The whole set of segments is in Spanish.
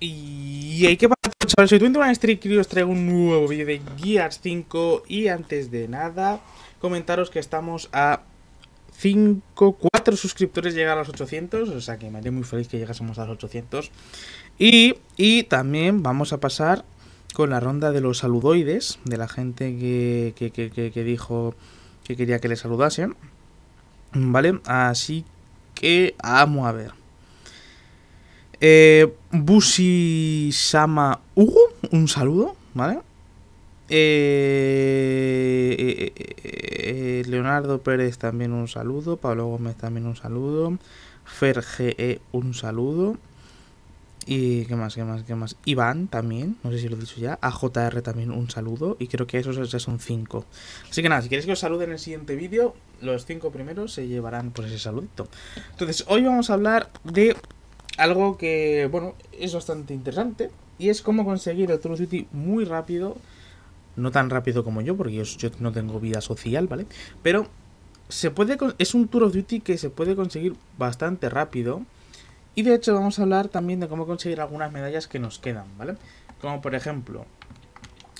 Y hay que pasar. Soy 21 Street y os traigo un nuevo vídeo de Gears 5. Y antes de nada, comentaros que estamos a 5, 4 suscriptores llegar a los 800. O sea que me haría muy feliz que llegásemos a los 800. Y, y también vamos a pasar con la ronda de los saludoides. De la gente que, que, que, que dijo que quería que le saludasen. ¿Vale? Así que vamos a ver. Eh, Bushi Sama Hugo, un saludo, ¿vale? Eh, eh, eh, Leonardo Pérez también un saludo, Pablo Gómez también un saludo, Fer GE un saludo. Y qué más, qué más, qué más. Iván también, no sé si lo he dicho ya. AJR también un saludo. Y creo que esos ya son cinco. Así que nada, si queréis que os salude en el siguiente vídeo, los cinco primeros se llevarán por ese saludito. Entonces, hoy vamos a hablar de algo que, bueno, es bastante interesante. Y es cómo conseguir el Tour of Duty muy rápido. No tan rápido como yo, porque yo, yo no tengo vida social, ¿vale? Pero se puede es un Tour of Duty que se puede conseguir bastante rápido. Y de hecho vamos a hablar también de cómo conseguir algunas medallas que nos quedan, ¿vale? Como por ejemplo,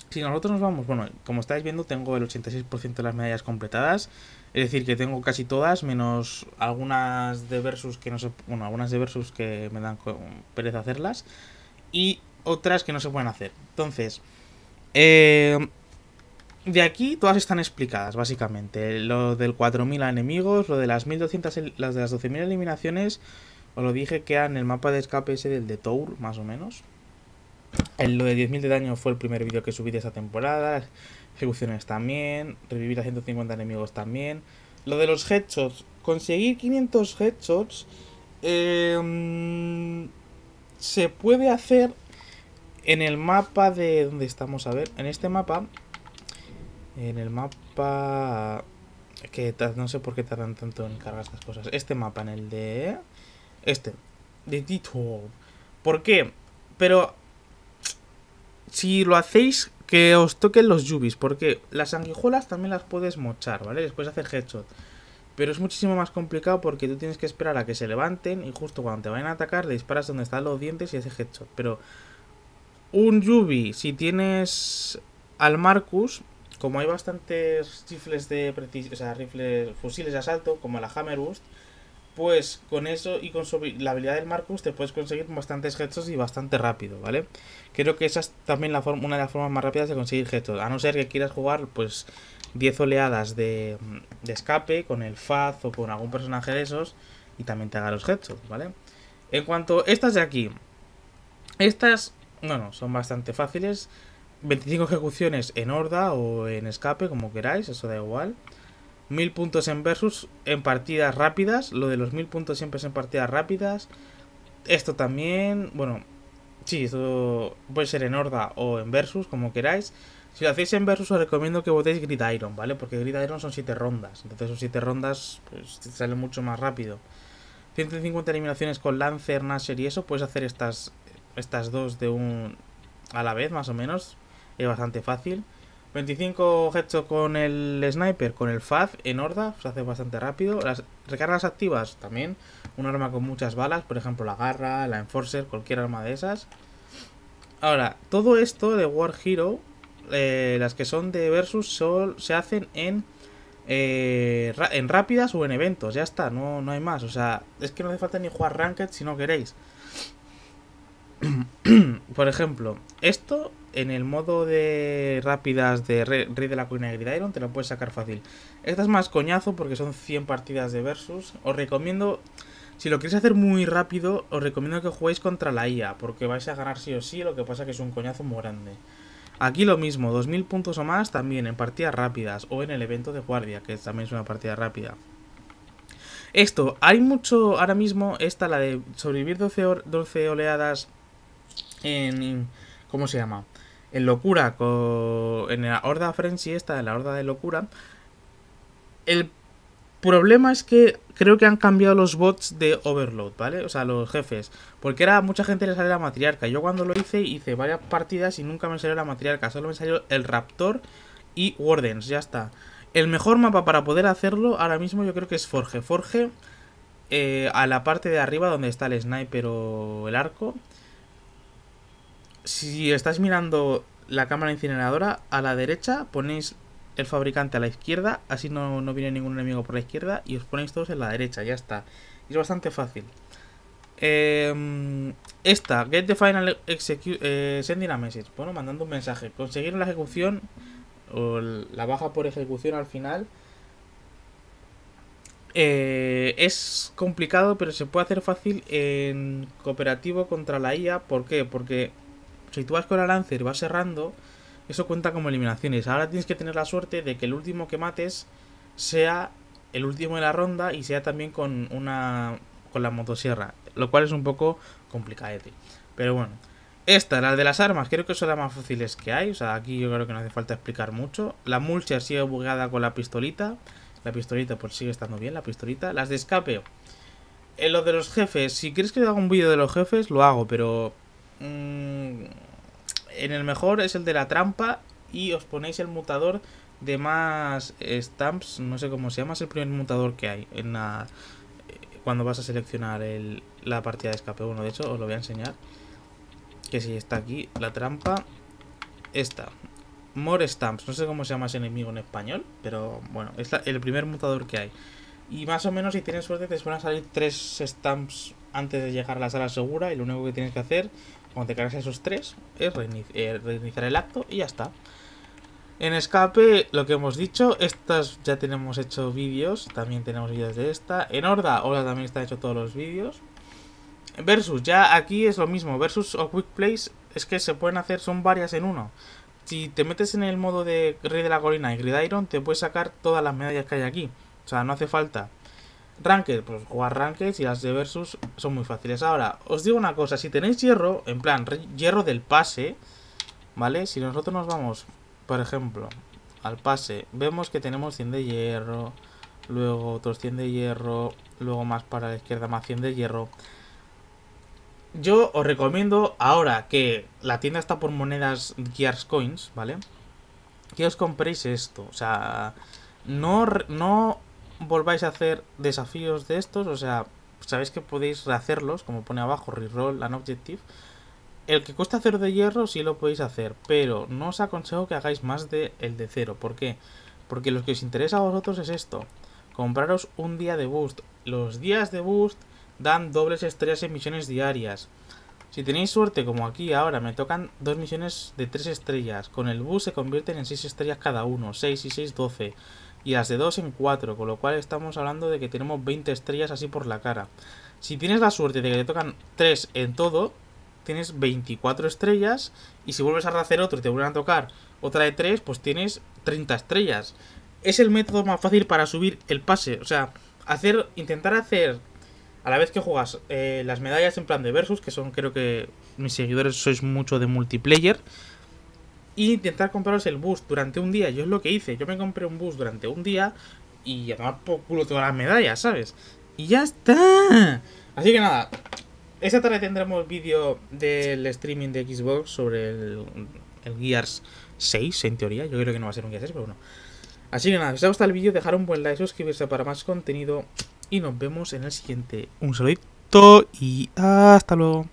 si nosotros nos vamos, bueno, como estáis viendo tengo el 86% de las medallas completadas. Es decir, que tengo casi todas, menos algunas de versus que no se... Bueno, algunas de versus que me dan pereza hacerlas. Y otras que no se pueden hacer. Entonces, eh, de aquí todas están explicadas, básicamente. Lo del 4000 a enemigos, lo de las 1200, las de las 12000 eliminaciones os lo dije que era en el mapa de escape ese del de Tour, más o menos. El, lo de 10.000 de daño fue el primer vídeo que subí de esta temporada. Ejecuciones también. Revivir a 150 enemigos también. Lo de los headshots. Conseguir 500 headshots. Eh, se puede hacer en el mapa de... ¿Dónde estamos? A ver. En este mapa. En el mapa... Que no sé por qué tardan tanto en cargar estas cosas. Este mapa, en el de... Este. De Detour. ¿Por qué? Pero... Si lo hacéis, que os toquen los yubis. Porque las sanguijuelas también las puedes mochar, ¿vale? Después hacer headshot. Pero es muchísimo más complicado porque tú tienes que esperar a que se levanten y justo cuando te vayan a atacar le disparas donde están los dientes y hace headshot. Pero un Yubi, si tienes al Marcus, como hay bastantes rifles de o sea, rifles, fusiles de asalto, como la Hammerburst, pues con eso y con la habilidad del Marcus te puedes conseguir bastantes headshots y bastante rápido, ¿vale? Creo que esa es también la forma, una de las formas más rápidas de conseguir headshots, a no ser que quieras jugar pues 10 oleadas de, escape con el Faz o con algún personaje de esos y también te haga los headshots, ¿vale? En cuanto a estas de aquí, estas, bueno, son bastante fáciles. 25 ejecuciones en horda o en escape, como queráis, eso da igual. 1000 puntos en versus en partidas rápidas. Lo de los 1000 puntos siempre es en partidas rápidas. Esto también, bueno, sí, esto puede ser en horda o en versus, como queráis. Si lo hacéis en versus os recomiendo que votéis Grid Iron, ¿vale? Porque Grid Iron son 7 rondas. Entonces son 7 rondas pues sale mucho más rápido. 150 eliminaciones con Lancer, Nasher y eso. Puedes hacer estas, estas dos de un a la vez, más o menos. Es bastante fácil. 25 headshots con el sniper, con el FAZ en horda, se hace bastante rápido. Las recargas activas también, un arma con muchas balas, por ejemplo la garra, la enforcer, cualquier arma de esas. Ahora, todo esto de War Hero, eh, las que son de versus, sol, se hacen en, eh, en rápidas o en eventos, ya está, no, no hay más. O sea, es que no hace falta ni jugar Ranked si no queréis. por ejemplo, esto en el modo de rápidas de Rey de la Colina de Gridiron te lo puedes sacar fácil. Esta es más coñazo porque son 100 partidas de versus. Os recomiendo, si lo queréis hacer muy rápido, os recomiendo que juguéis contra la IA porque vais a ganar sí o sí, lo que pasa que es un coñazo muy grande. Aquí lo mismo, 2000 puntos o más también en partidas rápidas o en el evento de guardia, que también es una partida rápida. Esto, hay mucho, ahora mismo, esta, la de sobrevivir 12, 12 oleadas en... ¿Cómo se llama? En locura, en la horda frenzy esta, en la horda de locura. El problema es que creo que han cambiado los bots de Overload, ¿vale? O sea, los jefes. Porque era mucha gente le sale la matriarca. Yo cuando lo hice, hice varias partidas y nunca me salió la matriarca. Solo me salió el Raptor y Wardens, ya está. El mejor mapa para poder hacerlo ahora mismo yo creo que es Forge. Forge eh, a la parte de arriba donde está el sniper o el arco si estás mirando la cámara incineradora, a la derecha ponéis el fabricante a la izquierda, así no, no viene ningún enemigo por la izquierda, y os ponéis todos en la derecha, ya está. Es bastante fácil. Eh, esta, get the final execute, eh, sending a message. Bueno, mandando un mensaje. Conseguir la ejecución o la baja por ejecución al final. Eh, es complicado, pero se puede hacer fácil en cooperativo contra la IA. ¿Por qué? Porque si tú vas con la Lancer y vas cerrando, eso cuenta como eliminaciones. Ahora tienes que tener la suerte de que el último que mates sea el último de la ronda y sea también con una con la motosierra, lo cual es un poco complicadete. Pero bueno, esta, la de las armas, creo que son las más fáciles que hay, o sea, aquí yo creo que no hace falta explicar mucho. La Mulcher sigue bugada con la pistolita, la pistolita pues sigue estando bien, la pistolita. Las de escape, en lo de los jefes, si quieres que haga un vídeo de los jefes, lo hago, pero... Mmm, en el mejor es el de la trampa y os ponéis el mutador de más stamps, no sé cómo se llama, es el primer mutador que hay en la, cuando vas a seleccionar el, la partida de escape. Bueno, de hecho os lo voy a enseñar. Que si está aquí, la trampa, esta. More Stamps, no sé cómo se llama ese enemigo en español, pero bueno, es el primer mutador que hay. Y más o menos si tienes suerte te suelen salir tres stamps antes de llegar a la sala segura y lo único que tienes que hacer cuando te cargas esos tres es eh, reiniciar el acto y ya está. En escape, lo que hemos dicho, estas ya tenemos hecho vídeos, también tenemos vídeos de esta. En Horda, ahora también están hechos todos los vídeos. Versus, ya aquí es lo mismo, Versus o Quick Plays es que se pueden hacer, son varias en uno. Si te metes en el modo de Rey de la Colina y Gridiron, te puedes sacar todas las medallas que hay aquí. O sea, no hace falta. Ranked, pues jugar Ranked y las de Versus son muy fáciles. Ahora, os digo una cosa, si tenéis hierro, en plan, hierro del pase, ¿vale? Si nosotros nos vamos por ejemplo, al pase, vemos que tenemos 100 de hierro, luego otros 100 de hierro, luego más para la izquierda más 100 de hierro. Yo os recomiendo ahora que la tienda está por monedas Gears Coins, ¿vale? Que os compréis esto, o sea, no, no volváis a hacer desafíos de estos, o sea, sabéis que podéis rehacerlos, como pone abajo, reroll an objective, el que cuesta cero de hierro sí lo podéis hacer, pero no os aconsejo que hagáis más de el de cero. ¿Por qué? Porque lo que os interesa a vosotros es esto. Compraros un día de boost. Los días de boost dan dobles estrellas en misiones diarias. Si tenéis suerte, como aquí ahora, me tocan dos misiones de tres estrellas. Con el boost se convierten en seis estrellas cada uno. 6 y 6, 12. Y las de 2 en 4. Con lo cual estamos hablando de que tenemos 20 estrellas así por la cara. Si tienes la suerte de que te tocan 3 en todo, tienes 24 estrellas y si vuelves a hacer otro y te vuelven a tocar otra de 3, pues tienes 30 estrellas. Es el método más fácil para subir el pase, o sea, hacer intentar hacer a la vez que juegas eh, las medallas en plan de versus, que son creo que mis seguidores sois mucho de multiplayer, y intentar compraros el boost durante un día. Yo es lo que hice, yo me compré un boost durante un día y a tomar por culo todas las medallas, ¿sabes? Y ya está. Así que nada, esta tarde tendremos vídeo del streaming de Xbox sobre el, Gears 6, en teoría. Yo creo que no va a ser un Gears 6, pero bueno. Así que nada, si os ha gustado el vídeo, dejar un buen like, suscribirse para más contenido. Y nos vemos en el siguiente. Un saludito y hasta luego.